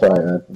That's alright, man.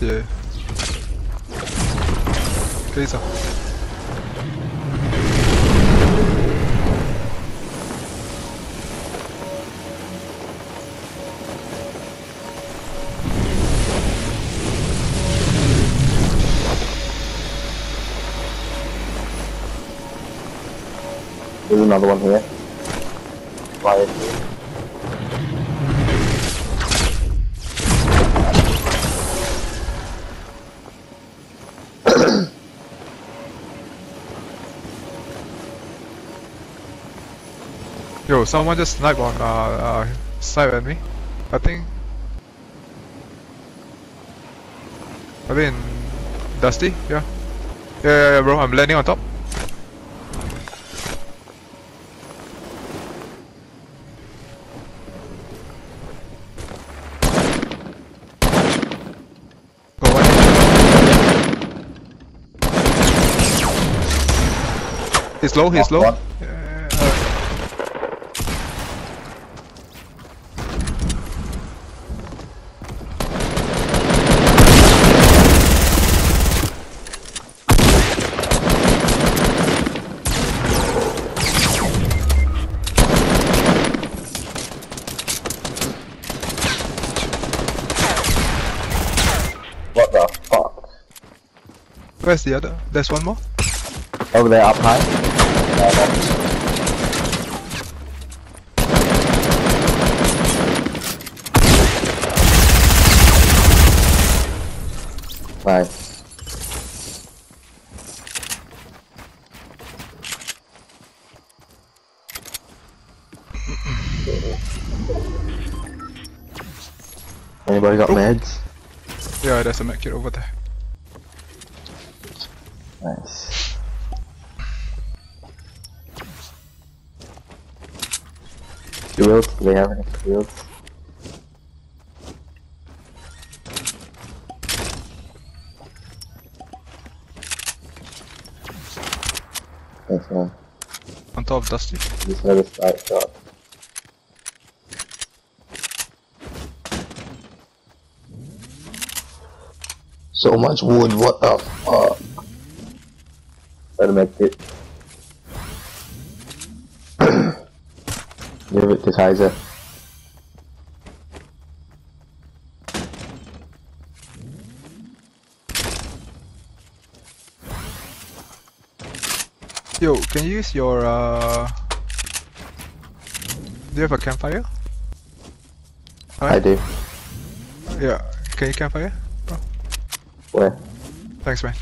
There's another one here. Fire Yo, someone just sniped on uh, uh snipe at me. I think. I think Dusty, yeah. Yeah, yeah, yeah, bro. I'm landing on top. He's low. He's low. Yeah, uh, What the fuck? Where's the other? There's one more. Over there, up high. Nice. Anybody got oh. meds? Yeah, there's a med kit over there. Nice. Shields? Do they have any shields? Thanks man. On top of Dusty. Just had a side shot. So much wood, what the fuck? Better make it. Give it to Kaiser. Yo, can you use your uh Do you have a campfire? I do. Yeah. Can you campfire? Bro. Where? Thanks man.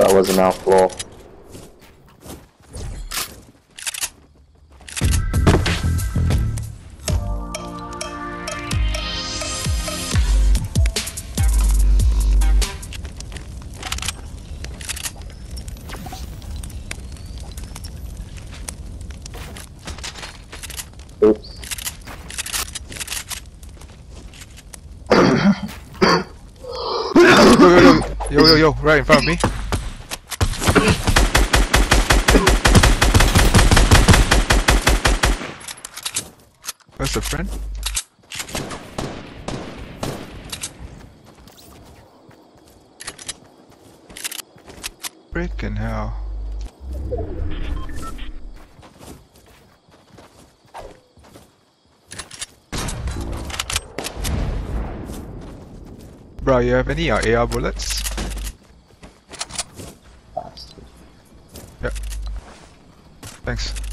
That was a mouthful. Oops. yo, yo, yo, right in front of me. Where's the friend? Freaking hell. Bro, you have any uh, AR bullets? Bastard. Thanks.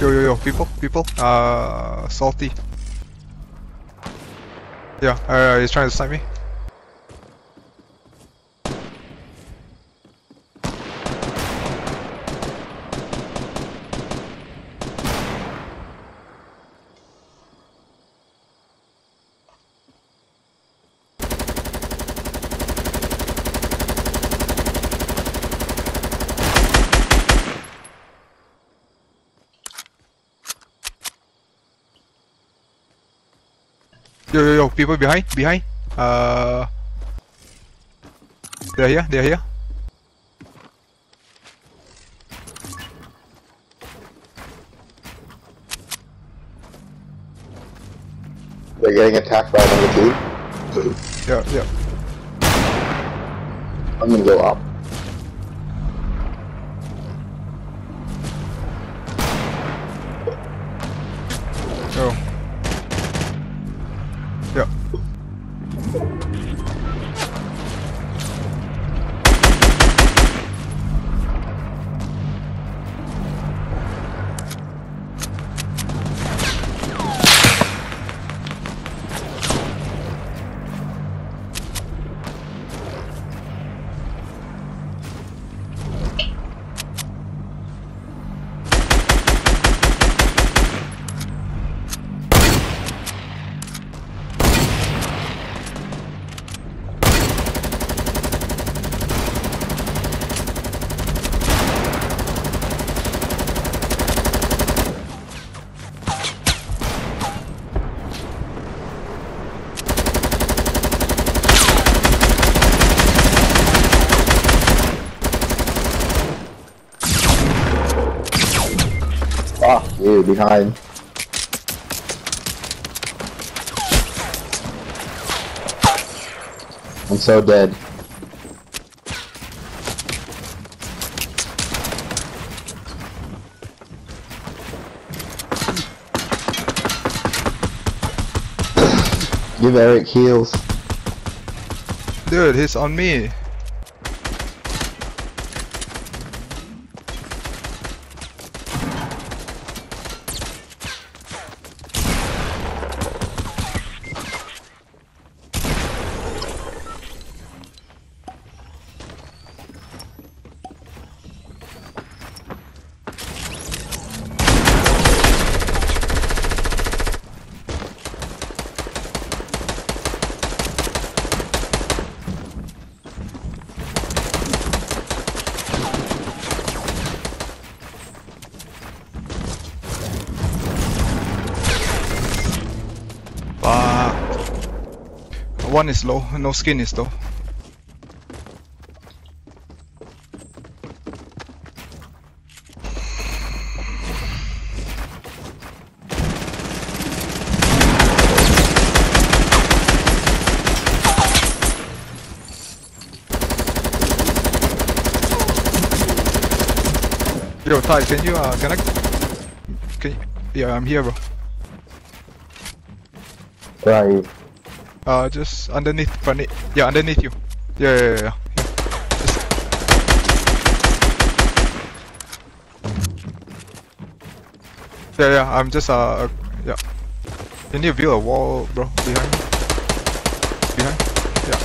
Yo, yo, yo, people, people, uh, salty. Yeah, uh, he's trying to snipe me. Yo, yo, yo, people behind, behind. Uh, they're here, they're here. They're getting attacked by number two. Yeah, yeah. I'm gonna go up. Behind. I'm so dead. Give Eric heals. Dude, he's on me. Fuck. One is low, no skin is low. Yo, Ty, can you uh, connect? Can you, yeah, I'm here, bro. Where are you? Uh, just underneath, funny. Yeah, underneath you. Yeah, yeah, yeah. yeah. Just... Yeah, yeah. I'm just uh, uh, yeah. Can you need to build a wall, bro. Behind. Behind. Yeah.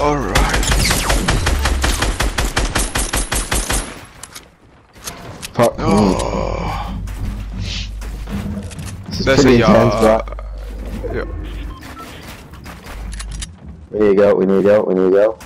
Alright. Fuck me. Oh. This is pretty a intense, bro. We need to go, we need to go, we need to go.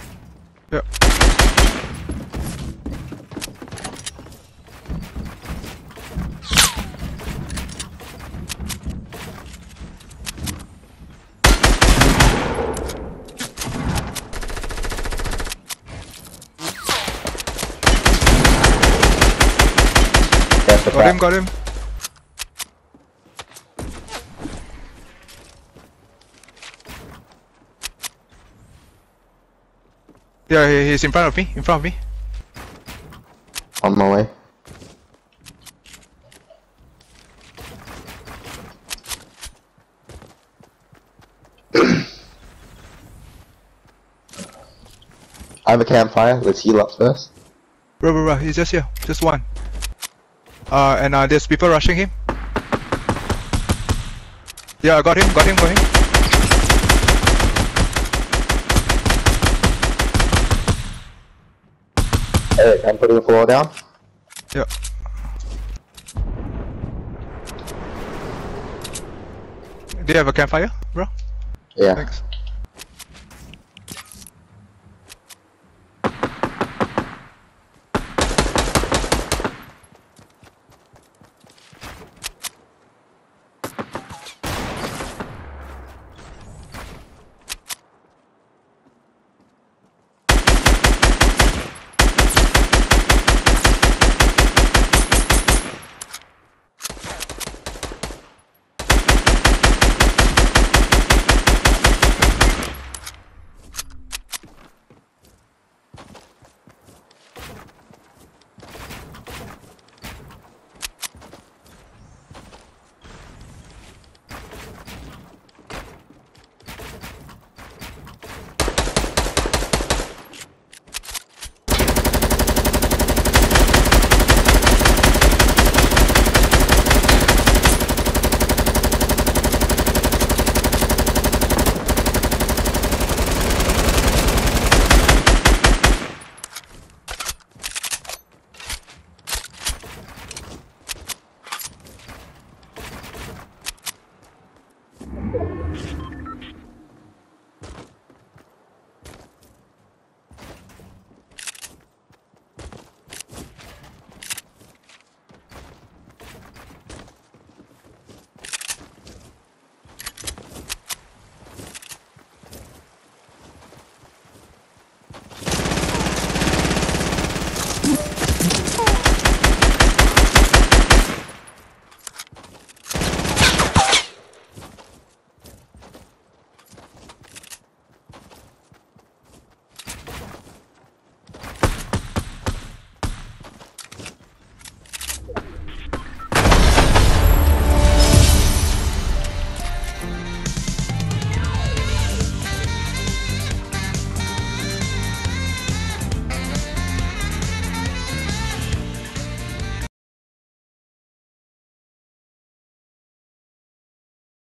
That's the Got him, got him. Yeah, he, he's in front of me, in front of me. On my way. I have a campfire. Let's heal up first. Bro, bro, bro, he's just here, just one. Uh, and uh, there's people rushing him. Yeah, I got him, got him, got him. Eric, I'm putting the floor down. Yeah. Do you have a campfire, bro? Yeah. Thanks.